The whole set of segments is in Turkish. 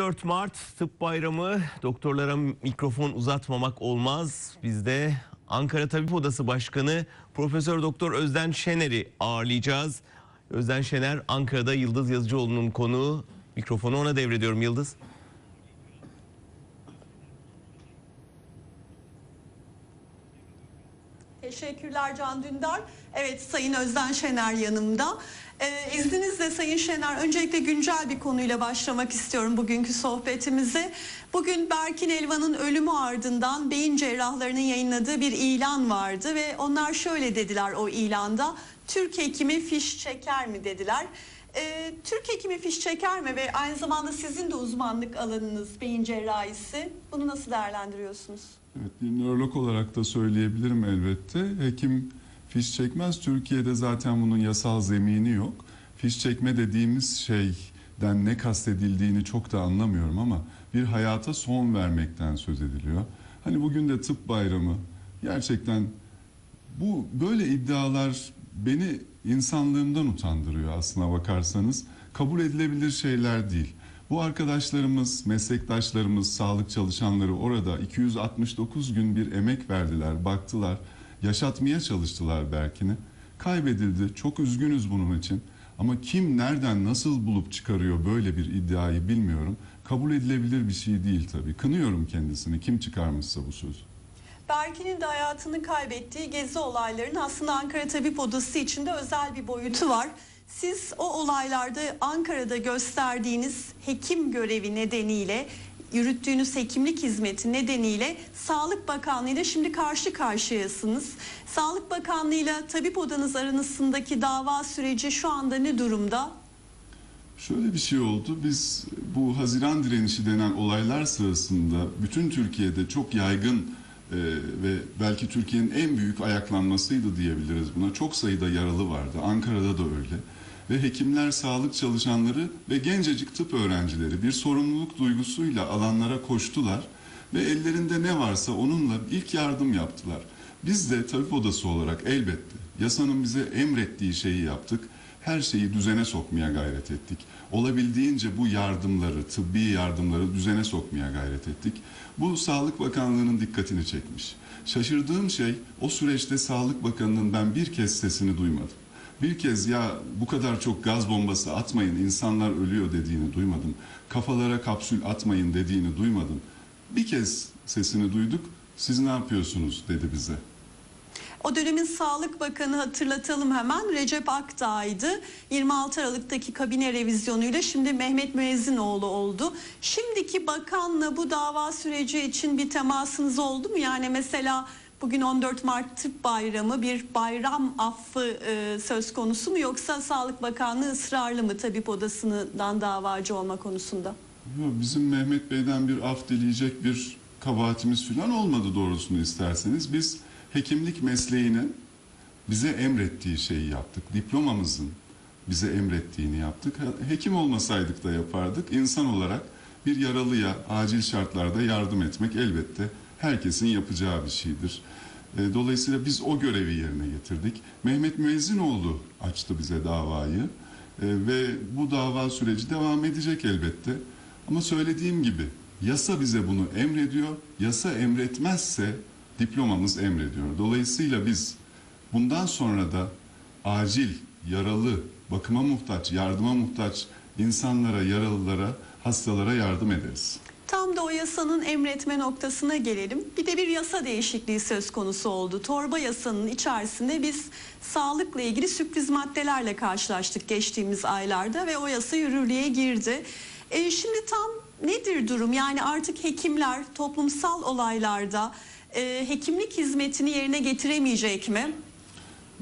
4 Mart Tıp Bayramı doktorlara mikrofon uzatmamak olmaz. Biz de Ankara Tabip Odası Başkanı Profesör Doktor Özden Şener'i ağırlayacağız. Özden Şener Ankara'da Yıldız Yazıcıoğlu'nun konuğu. Mikrofonu ona devrediyorum Yıldız. Teşekkürler Can Dündar. Evet Sayın Özden Şener yanımda. Ee, izninizle Sayın Şener öncelikle güncel bir konuyla başlamak istiyorum bugünkü sohbetimize. Bugün Berkin Elvan'ın ölümü ardından beyin cerrahlarının yayınladığı bir ilan vardı ve onlar şöyle dediler o ilanda. Türk hekimi fiş çeker mi dediler. Ee, Türk hekimi fiş çeker mi ve aynı zamanda sizin de uzmanlık alanınız beyin cerrahisi. Bunu nasıl değerlendiriyorsunuz? Evet, bir nörolog olarak da söyleyebilirim elbette. Hekim fiş çekmez. Türkiye'de zaten bunun yasal zemini yok. Fiş çekme dediğimiz şeyden ne kastedildiğini çok da anlamıyorum ama bir hayata son vermekten söz ediliyor. Hani bugün de tıp bayramı. Gerçekten bu böyle iddialar beni insanlığımdan utandırıyor aslına bakarsanız. Kabul edilebilir şeyler değil. Bu arkadaşlarımız, meslektaşlarımız, sağlık çalışanları orada 269 gün bir emek verdiler, baktılar, yaşatmaya çalıştılar Berkin'i. Kaybedildi. Çok üzgünüz bunun için. Ama kim nereden nasıl bulup çıkarıyor böyle bir iddiayı bilmiyorum. Kabul edilebilir bir şey değil tabii. Kınıyorum kendisini. Kim çıkarmışsa bu sözü. Berkin'in de hayatını kaybettiği gezi olaylarının aslında Ankara Tabip Odası içinde özel bir boyutu var. Siz o olaylarda Ankara'da gösterdiğiniz hekim görevi nedeniyle yürüttüğünüz hekimlik hizmeti nedeniyle Sağlık Bakanlığı ile şimdi karşı karşıyasınız. Sağlık Bakanlığı ile tabip odanız arasındaki dava süreci şu anda ne durumda? Şöyle bir şey oldu. Biz bu Haziran direnişi denen olaylar sırasında bütün Türkiye'de çok yaygın e, ve belki Türkiye'nin en büyük ayaklanmasıydı diyebiliriz buna. Çok sayıda yaralı vardı. Ankara'da da öyle. Ve hekimler, sağlık çalışanları ve gencecik tıp öğrencileri bir sorumluluk duygusuyla alanlara koştular ve ellerinde ne varsa onunla ilk yardım yaptılar. Biz de tabip odası olarak elbette yasanın bize emrettiği şeyi yaptık her şeyi düzene sokmaya gayret ettik. Olabildiğince bu yardımları, tıbbi yardımları düzene sokmaya gayret ettik. Bu Sağlık Bakanlığı'nın dikkatini çekmiş. Şaşırdığım şey o süreçte Sağlık Bakanı'nın ben bir kez sesini duymadım. Bir kez ya bu kadar çok gaz bombası atmayın insanlar ölüyor dediğini duymadım. Kafalara kapsül atmayın dediğini duymadım. Bir kez sesini duyduk. Siz ne yapıyorsunuz dedi bize. O dönemin Sağlık Bakanı hatırlatalım hemen Recep Akdağ'ydı. 26 Aralık'taki kabine revizyonuyla şimdi Mehmet Müezzinoğlu oldu. Şimdiki bakanla bu dava süreci için bir temasınız oldu mu? Yani mesela bugün 14 Mart Tıp Bayramı bir bayram affı e, söz konusu mu yoksa Sağlık Bakanlığı ısrarlı mı tabip odasından davacı olma konusunda? Bizim Mehmet Bey'den bir af dileyecek bir kabahatimiz falan olmadı doğrusunu isterseniz. Biz hekimlik mesleğinin bize emrettiği şeyi yaptık. Diplomamızın bize emrettiğini yaptık. Hekim olmasaydık da yapardık. İnsan olarak bir yaralıya acil şartlarda yardım etmek elbette herkesin yapacağı bir şeydir. E, Dolayısıyla biz o görevi yerine getirdik. Mehmet Müezzinoğlu açtı bize davayı E, ve bu dava süreci devam edecek elbette. Ama söylediğim gibi yasa bize bunu emrediyor. Yasa emretmezse diplomamız emrediyor. Dolayısıyla biz bundan sonra da acil, yaralı, bakıma muhtaç, yardıma muhtaç insanlara, yaralılara, hastalara yardım ederiz. Tam da o yasanın emretme noktasına gelelim. Bir de bir yasa değişikliği söz konusu oldu. Torba yasanın içerisinde biz sağlıkla ilgili sürpriz maddelerle karşılaştık geçtiğimiz aylarda ve o yasa yürürlüğe girdi. E, şimdi tam nedir durum? Yani artık hekimler toplumsal olaylarda e, hekimlik hizmetini yerine getiremeyecek mi?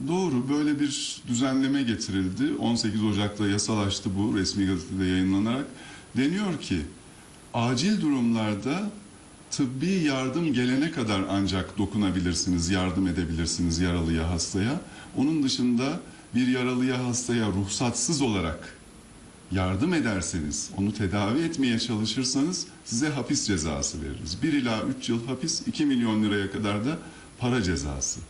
Doğru böyle bir düzenleme getirildi. 18 Ocak'ta yasalaştı bu resmi gazetede yayınlanarak. Deniyor ki acil durumlarda tıbbi yardım gelene kadar ancak dokunabilirsiniz, yardım edebilirsiniz yaralıya, hastaya. Onun dışında bir yaralıya, hastaya ruhsatsız olarak yardım ederseniz, onu tedavi etmeye çalışırsanız size hapis cezası veririz. 1 ila 3 yıl hapis, 2 milyon liraya kadar da para cezası.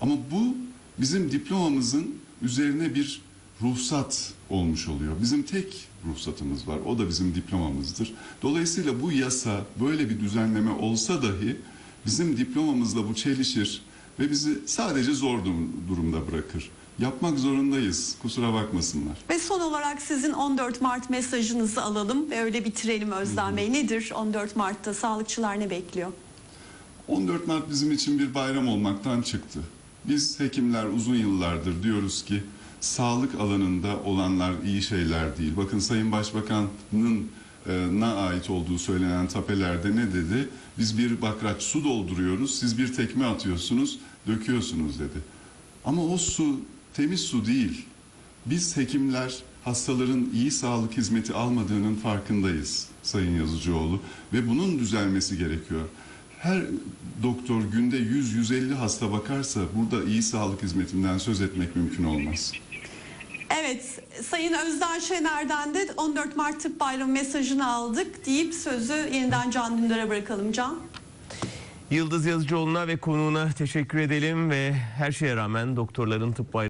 Ama bu bizim diplomamızın üzerine bir ruhsat olmuş oluyor. Bizim tek ruhsatımız var. O da bizim diplomamızdır. Dolayısıyla bu yasa böyle bir düzenleme olsa dahi bizim diplomamızla bu çelişir ve bizi sadece zor durum- durumda bırakır. Yapmak zorundayız. Kusura bakmasınlar. Ve son olarak sizin 14 Mart mesajınızı alalım ve öyle bitirelim Özden Bey. Nedir 14 Mart'ta sağlıkçılar ne bekliyor? 14 Mart bizim için bir bayram olmaktan çıktı. Biz hekimler uzun yıllardır diyoruz ki sağlık alanında olanlar iyi şeyler değil. Bakın Sayın Başbakan'ın e, na ait olduğu söylenen tapelerde ne dedi? Biz bir bakraç su dolduruyoruz, siz bir tekme atıyorsunuz, döküyorsunuz dedi. Ama o su temiz su değil. Biz hekimler hastaların iyi sağlık hizmeti almadığının farkındayız Sayın Yazıcıoğlu ve bunun düzelmesi gerekiyor. Her doktor günde 100-150 hasta bakarsa burada iyi sağlık hizmetinden söz etmek mümkün olmaz. Evet, Sayın Özden Şener'den de 14 Mart Tıp Bayramı mesajını aldık deyip sözü yeniden Can Dündar'a bırakalım Can. Yıldız Yazıcıoğlu'na ve konuğuna teşekkür edelim ve her şeye rağmen doktorların tıp bayramı